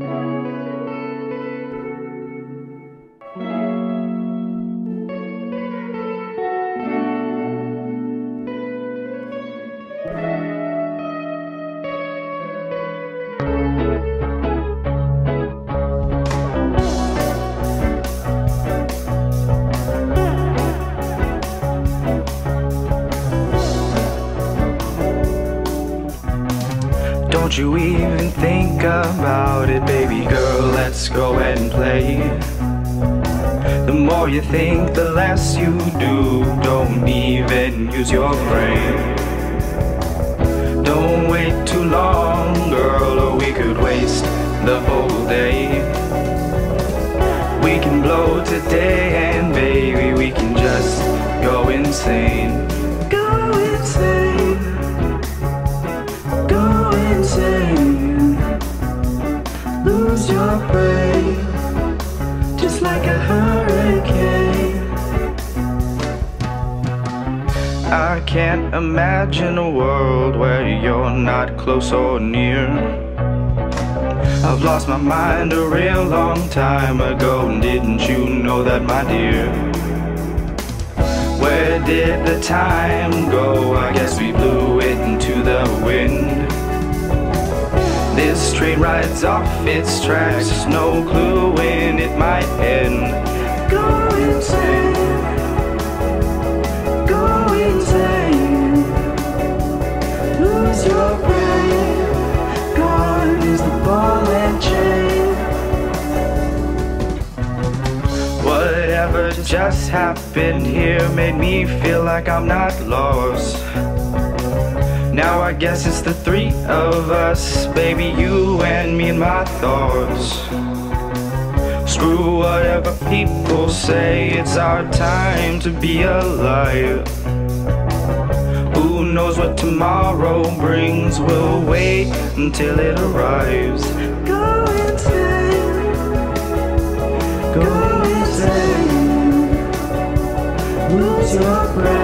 Don't you even think about. Let's go and play. The more you think, the less you do. Don't even use your brain. Don't wait too long, girl, or we could waste the whole day. We can blow today, and baby, we can just go insane. Go insane. I can't imagine a world where you're not close or near. I've lost my mind a real long time ago. Didn't you know that, my dear? Where did the time go? I guess we blew it into the wind. This train rides off its tracks, no clue when it might end. Go insane, go insane, lose your brain. Gone is the ball and chain. Whatever just happened here made me feel like I'm not lost. Now I guess it's the three of us, baby, you and me and my thoughts. Screw whatever people say, it's our time to be alive. Who knows what tomorrow brings? We'll wait until it arrives. Go insane, go insane, lose your pain.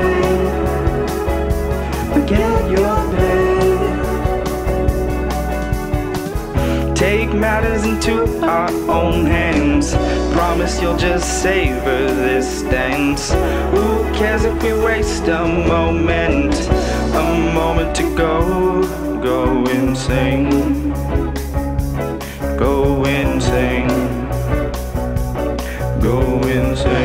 Take matters into our own hands. Promise you'll just savor this dance. Who cares if we waste a moment? A moment to go, go insane. Go insane. Go insane.